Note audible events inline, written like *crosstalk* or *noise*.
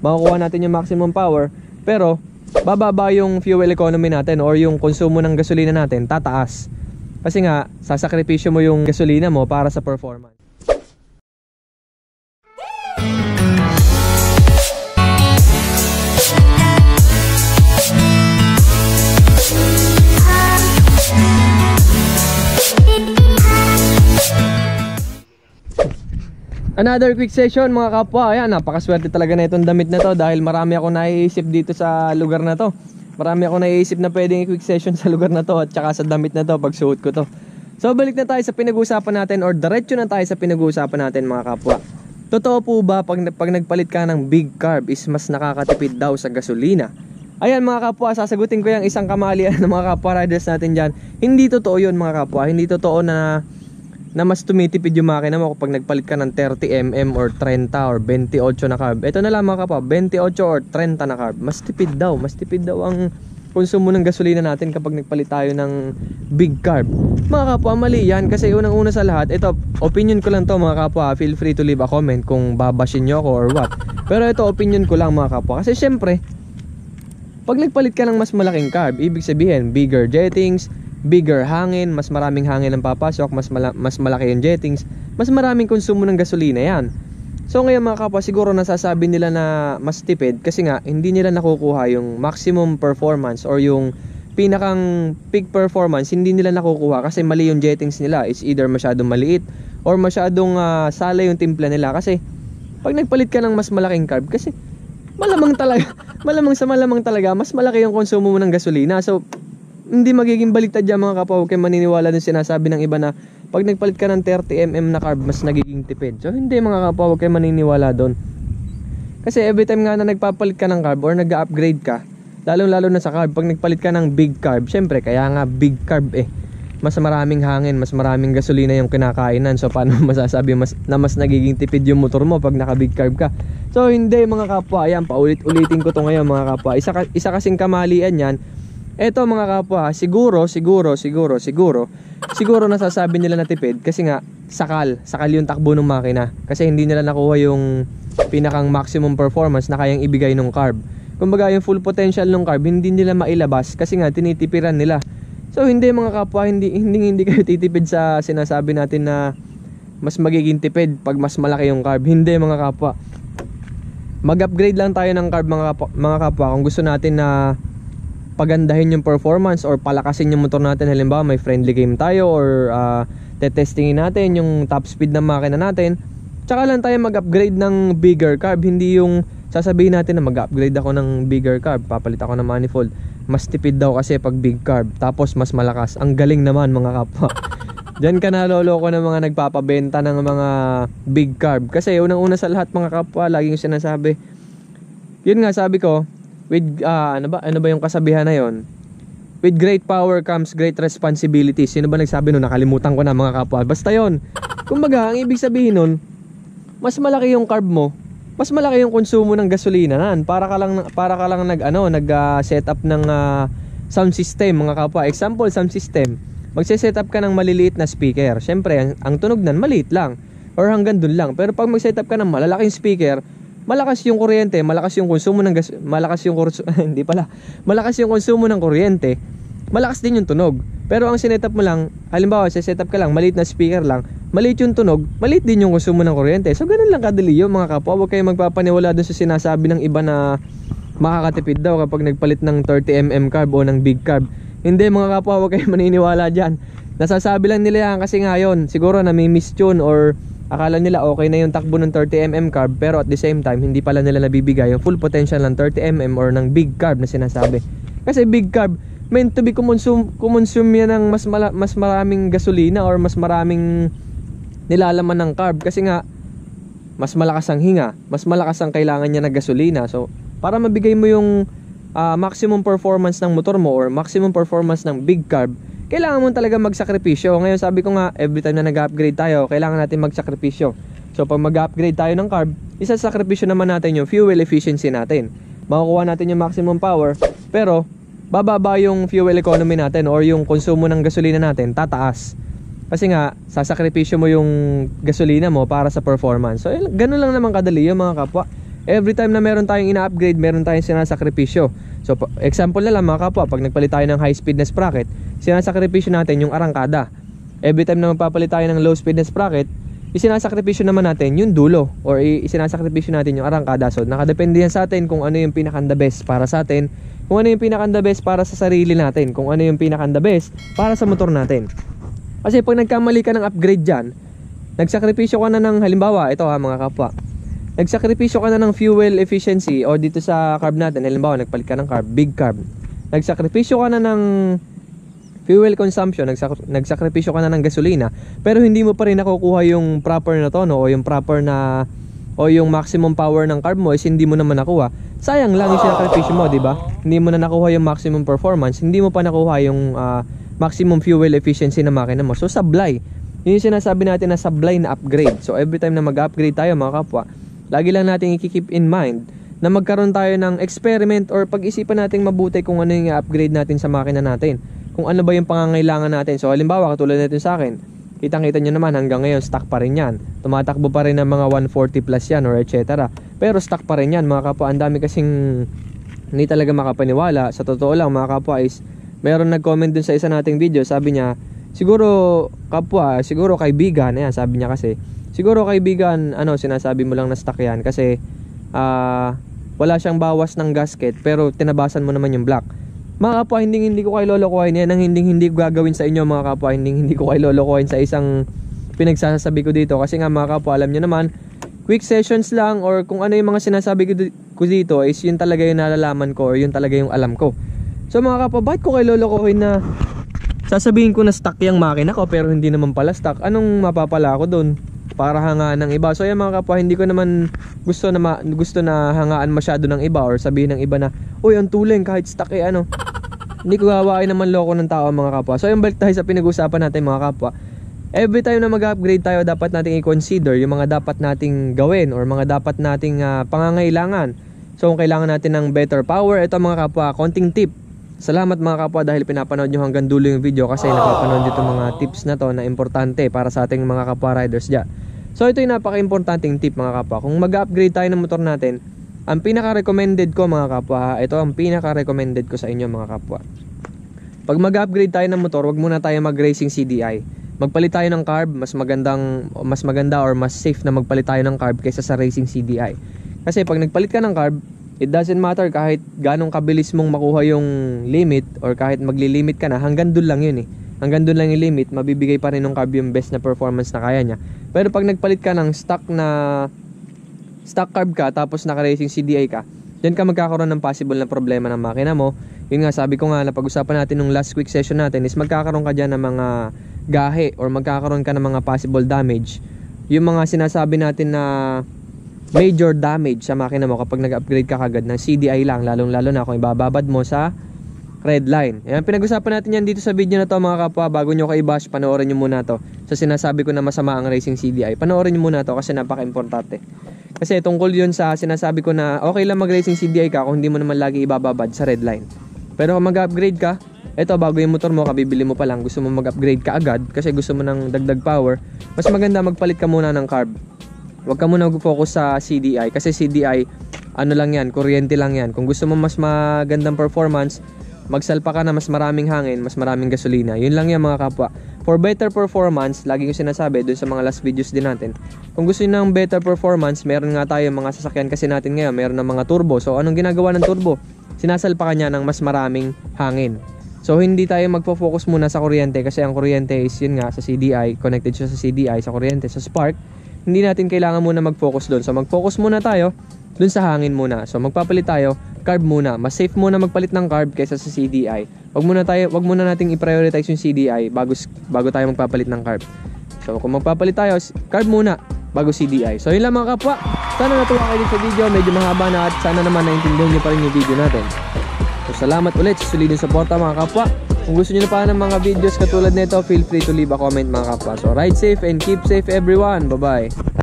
makukuha natin yung maximum power, pero bababa yung fuel economy natin or yung konsumo ng gasolina natin, tataas. Kasi nga, sasakripisyo mo yung gasolina mo para sa performance. Another quick session mga kapwa. Ayan, napakaswerte talaga na itong damit na to dahil marami ako naiisip dito sa lugar na to. Marami ako naiisip na pwedeng quick session sa *laughs* lugar na to at saka sa damit na to pag suot ko to. So balik na tayo sa pinag-uusapan natin or diretso na tayo sa pinag-uusapan natin mga kapwa. Totoo po ba pag, pag nagpalit ka ng big carb is mas nakakatipid daw sa gasolina? Ayan mga kapwa, sasagutin ko yung isang kamalian *laughs* ng mga kapwa riders natin dyan. Hindi totoo yun mga kapwa. Hindi totoo na na mas tumitipid yung makina mo kapag nagpalit ka ng 30mm or 30 or 28 na carb. Ito na lang mga kapwa, 28 or 30 na carb. Mas tipid daw, mas tipid daw ang konsumo ng gasolina natin kapag nagpalit tayo ng big carb. Mga kapwa, mali yan kasi unang-una sa lahat, ito, opinion ko lang to mga kapwa, feel free to leave a comment kung babashin nyo ako or what. Pero ito, opinion ko lang mga kapwa. Kasi syempre, pag nagpalit ka ng mas malaking carb, ibig sabihin, bigger jettings, bigger hangin, mas maraming hangin ang papasok, mas, mala- mas malaki yung jettings, mas maraming konsumo ng gasolina yan. So ngayon mga kapwa, siguro nasasabi nila na mas tipid kasi nga hindi nila nakukuha yung maximum performance or yung pinakang peak performance hindi nila nakukuha kasi mali yung jettings nila. It's either masyadong maliit or masyadong uh, sala yung timpla nila kasi pag nagpalit ka ng mas malaking carb kasi malamang talaga *laughs* malamang sa malamang talaga mas malaki yung konsumo mo ng gasolina. So hindi magiging baliktad yan mga kapwa. Huwag maniniwala dun sinasabi ng iba na pag nagpalit ka ng 30mm na carb, mas nagiging tipid. So hindi mga kapwa, huwag kayo maniniwala doon. Kasi every time nga na nagpapalit ka ng carb or nag-upgrade ka, lalong lalo na sa carb, pag nagpalit ka ng big carb, syempre kaya nga big carb eh. Mas maraming hangin, mas maraming gasolina yung kinakainan. So paano *laughs* masasabi mas, na mas nagiging tipid yung motor mo pag naka big carb ka? So hindi mga kapwa, ayan, paulit-ulitin ko to ngayon mga kapwa. Isa, isa kasing kamalian yan, Eto mga kapwa, siguro, siguro, siguro, siguro, siguro nasasabi nila na tipid kasi nga sakal, sakal yung takbo ng makina. Kasi hindi nila nakuha yung pinakang maximum performance na kayang ibigay ng carb. Kumbaga yung full potential ng carb hindi nila mailabas kasi nga tinitipiran nila. So hindi mga kapwa, hindi hindi hindi kayo titipid sa sinasabi natin na mas magiging tipid pag mas malaki yung carb. Hindi mga kapwa. Mag-upgrade lang tayo ng carb mga kapwa, mga kapwa kung gusto natin na pagandahin yung performance or palakasin yung motor natin. Halimbawa may friendly game tayo or uh, tetestingin natin yung top speed ng makina natin tsaka lang tayo mag-upgrade ng bigger carb. Hindi yung sasabihin natin na mag-upgrade ako ng bigger carb papalit ako ng manifold. Mas tipid daw kasi pag big carb tapos mas malakas. Ang galing naman mga kapwa. *laughs* Diyan ka naloloko ng mga nagpapabenta ng mga big carb. Kasi unang-una sa lahat mga kapwa laging sinasabi yun nga sabi ko with uh, ano ba ano ba yung kasabihan na yon with great power comes great responsibility. Sino ba nagsabi noon nakalimutan ko na mga kapwa. Basta yon kumbaga ang ibig sabihin nun mas malaki yung carb mo mas malaki yung konsumo ng gasolina nan para ka lang para ka lang nag ano nag uh, set up ng uh, sound system mga kapwa. Example sound system. Magse-set up ka ng maliliit na speaker. Syempre ang, ang tunog nan maliit lang. Or hanggang dun lang. Pero pag mag-set up ka ng malalaking speaker malakas yung kuryente, malakas yung konsumo ng gas, malakas yung *laughs* hindi pala, malakas yung konsumo ng kuryente, malakas din yung tunog. Pero ang sinetup mo lang, halimbawa, sa setup ka lang, maliit na speaker lang, maliit yung tunog, maliit din yung konsumo ng kuryente. So, ganun lang kadali yun mga kapwa. Huwag kayo magpapaniwala dun sa sinasabi ng iba na makakatipid daw kapag nagpalit ng 30mm carb o ng big carb. Hindi mga kapwa, huwag kayo *laughs* maniniwala dyan. Nasasabi lang nila yan kasi ngayon, siguro na may miss tune or akala nila okay na yung takbo ng 30mm carb pero at the same time hindi pala nila nabibigay yung full potential ng 30mm or ng big carb na sinasabi. Kasi big carb meant to be kumonsume, kumonsume yan ng mas, mala, mas maraming gasolina or mas maraming nilalaman ng carb. Kasi nga mas malakas ang hinga mas malakas ang kailangan niya ng gasolina. So para mabigay mo yung uh, maximum performance ng motor mo or maximum performance ng big carb kailangan mo talaga magsakripisyo. Ngayon sabi ko nga, every time na nag-upgrade tayo, kailangan natin magsakripisyo. So pag mag-upgrade tayo ng carb, isa sakripisyo naman natin yung fuel efficiency natin. Makukuha natin yung maximum power, pero bababa yung fuel economy natin or yung konsumo ng gasolina natin, tataas. Kasi nga, sasakripisyo mo yung gasolina mo para sa performance. So, ganun lang naman kadali yung mga kapwa. Every time na meron tayong ina-upgrade, meron tayong sinasakripisyo. So, example na lang mga kapwa, pag nagpalit tayo ng high speed na sprocket, sinasakripisyo natin yung arangkada. Every time na magpapalit tayo ng low speed na sprocket, isinasakripisyo naman natin yung dulo or isinasakripisyo natin yung arangkada. So, nakadepende yan sa atin kung ano yung pinakanda best para sa atin, kung ano yung pinakanda best para sa sarili natin, kung ano yung pinakanda best para sa motor natin. Kasi pag nagkamali ka ng upgrade dyan, nagsakripisyo ka na ng halimbawa, ito ha mga kapwa, nagsakripisyo ka na ng fuel efficiency o dito sa carb natin, halimbawa nagpalit ka ng carb, big carb. Nagsakripisyo ka na ng fuel consumption, nagsak- nagsakripisyo ka na ng gasolina, pero hindi mo pa rin nakukuha yung proper na tono o yung proper na o yung maximum power ng carb mo is hindi mo naman nakuha. Sayang lang yung sinakripisyo mo, di ba? Hindi mo na nakuha yung maximum performance, hindi mo pa nakuha yung ah, maximum fuel efficiency ng makina mo. So sablay. Yun yung sinasabi natin na sablay na upgrade. So every time na mag-upgrade tayo mga kapwa, lagi lang natin i-keep in mind na magkaroon tayo ng experiment or pag-isipan natin mabuti kung ano yung i-upgrade natin sa makina natin. Kung ano ba yung pangangailangan natin. So halimbawa katulad nito sa akin, kitang-kita nyo naman hanggang ngayon stock pa rin yan. Tumatakbo pa rin ng mga 140 plus yan or etc. Pero stock pa rin yan mga kapwa. Ang dami kasing hindi talaga makapaniwala. Sa totoo lang mga kapwa is meron nag-comment dun sa isa nating video. Sabi niya, siguro kapwa, siguro kaibigan. Ayan, sabi niya kasi, siguro kaibigan, ano, sinasabi mo lang na stock yan. Kasi, ah, wala siyang bawas ng gasket pero tinabasan mo naman yung black. Mga kapwa, hindi hindi ko kayo lolokohin yan. Ang hindi hindi ko gagawin sa inyo mga kapwa, hindi hindi ko kayo lolokohin sa isang pinagsasabi ko dito. Kasi nga mga kapwa, alam nyo naman, quick sessions lang or kung ano yung mga sinasabi ko, di- ko dito is yun talaga yung nalalaman ko or yun talaga yung alam ko. So mga kapwa, bakit ko kayo lolokohin na sasabihin ko na stock yung makina ko pero hindi naman pala stock? Anong mapapala ko doon? Para hangaan ng iba. So yan mga kapwa, hindi ko naman gusto na ma- gusto na hangaan masyado ng iba or sabihin ng iba na, "Uy, ang tuling kahit stock eh ano." Hindi ko gawain naman loko ng tao mga kapwa. So yung balik tayo sa pinag-usapan natin mga kapwa. Every time na mag-upgrade tayo, dapat nating i-consider yung mga dapat nating gawin or mga dapat nating ah, pangangailangan. So kung kailangan natin ng better power, ito mga kapwa, konting tip. Salamat mga kapwa dahil pinapanood nyo hanggang dulo yung video kasi napapanood dito mga tips na to na importante para sa ating mga kapwa riders dyan. So ito yung napaka-importanting tip mga kapwa. Kung mag-upgrade tayo ng motor natin, ang pinaka-recommended ko mga kapwa, ito ang pinaka-recommended ko sa inyo mga kapwa. Pag mag-upgrade tayo ng motor, wag muna tayo mag-racing CDI. Magpalit tayo ng carb, mas magandang mas maganda or mas safe na magpalit tayo ng carb kaysa sa racing CDI. Kasi pag nagpalit ka ng carb, it doesn't matter kahit ganong kabilis mong makuha yung limit or kahit magli-limit ka na, hanggang doon lang yun eh. Hanggang doon lang yung limit, mabibigay pa rin ng carb yung best na performance na kaya niya. Pero pag nagpalit ka ng stock na stock carb ka tapos naka-racing CDI ka, diyan ka magkakaroon ng possible na problema ng makina mo. Yun nga, sabi ko nga, napag-usapan natin nung last quick session natin is magkakaroon ka dyan ng mga gahe or magkakaroon ka ng mga possible damage. Yung mga sinasabi natin na major damage sa makina mo kapag nag-upgrade ka kagad ng CDI lang, lalong-lalo na kung ibababad mo sa red line. Yan, pinag-usapan natin yan dito sa video na to mga kapwa. Bago nyo kayo bash, panoorin nyo muna to. Sa sinasabi ko na masama ang racing CDI, panoorin nyo muna to kasi napaka-importante. Kasi tungkol yun sa sinasabi ko na okay lang mag-racing CDI ka kung hindi mo naman lagi ibababad sa red line. Pero kung mag-upgrade ka, eto bago yung motor mo, kabibili mo pa lang, gusto mo mag-upgrade ka agad kasi gusto mo ng dagdag power, mas maganda magpalit ka muna ng carb. Huwag ka muna mag-focus sa CDI kasi CDI, ano lang yan, kuryente lang yan. Kung gusto mo mas magandang performance, magsalpa ka na mas maraming hangin, mas maraming gasolina. Yun lang yan mga kapwa. For better performance, lagi ko sinasabi dun sa mga last videos din natin. Kung gusto niyo ng better performance, meron nga tayo mga sasakyan kasi natin ngayon, meron ng mga turbo. So anong ginagawa ng turbo? Sinasalpa ka niya ng mas maraming hangin. So hindi tayo magfo-focus muna sa kuryente kasi ang kuryente is yun nga sa CDI, connected siya sa CDI, sa kuryente, sa spark. Hindi natin kailangan muna mag-focus doon. So mag-focus muna tayo dun sa hangin muna. So magpapalit tayo carb muna. Mas safe muna magpalit ng carb kaysa sa CDI. Wag muna tayo, wag muna nating i-prioritize yung CDI bago bago tayo magpapalit ng carb. So kung magpapalit tayo, carb muna bago CDI. So yun lang mga kapwa. Sana natuwa kayo sa video. Medyo mahaba na at sana naman naintindihan niyo pa rin yung video natin. So salamat ulit sa solidong suporta mga kapwa. Kung gusto niyo pa ng mga videos katulad nito, feel free to leave a comment mga kapwa. So ride safe and keep safe everyone. Bye-bye.